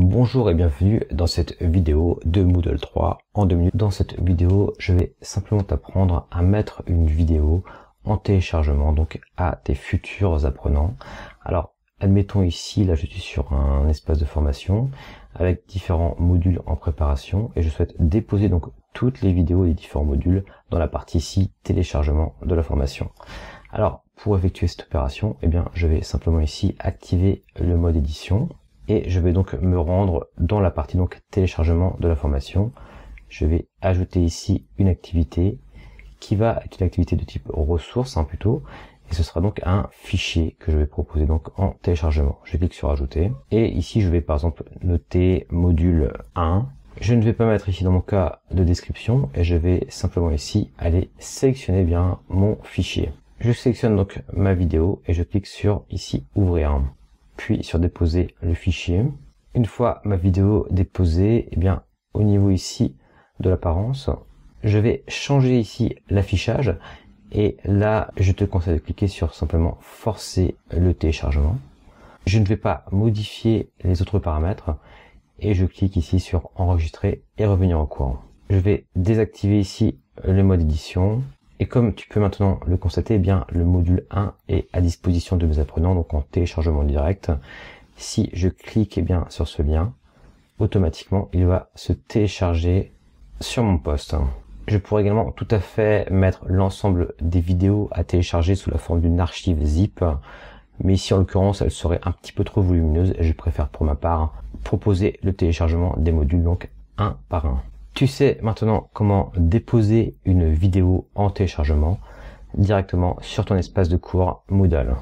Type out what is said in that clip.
Bonjour et bienvenue dans cette vidéo de Moodle 3 en 2 minutes. Dans cette vidéo, je vais simplement t'apprendre à mettre une vidéo en téléchargement donc à tes futurs apprenants. Alors, admettons ici, là je suis sur un espace de formation avec différents modules en préparation et je souhaite déposer donc toutes les vidéos des différents modules dans la partie ici téléchargement de la formation. Alors, pour effectuer cette opération, eh bien, je vais simplement ici activer le mode édition et je vais donc me rendre dans la partie donc téléchargement de la formation. Je vais ajouter ici une activité qui va être une activité de type ressources hein, plutôt et ce sera donc un fichier que je vais proposer donc en téléchargement. Je clique sur ajouter et ici je vais par exemple noter module 1. Je ne vais pas mettre ici dans mon cas de description et je vais simplement ici aller sélectionner bien mon fichier. Je sélectionne donc ma vidéo et je clique sur ici ouvrir, puis sur déposer le fichier. Une fois ma vidéo déposée, eh bien au niveau ici de l'apparence, je vais changer ici l'affichage et là je te conseille de cliquer sur simplement forcer le téléchargement. Je ne vais pas modifier les autres paramètres et je clique ici sur enregistrer et revenir au courant. Je vais désactiver ici le mode édition, et comme tu peux maintenant le constater, eh bien le module 1 est à disposition de mes apprenants, donc en téléchargement direct. Si je clique eh bien sur ce lien, automatiquement il va se télécharger sur mon poste. Je pourrais également tout à fait mettre l'ensemble des vidéos à télécharger sous la forme d'une archive zip, mais ici en l'occurrence elle serait un petit peu trop volumineuse et je préfère pour ma part proposer le téléchargement des modules donc un par un. Tu sais maintenant comment déposer une vidéo en téléchargement directement sur ton espace de cours Moodle.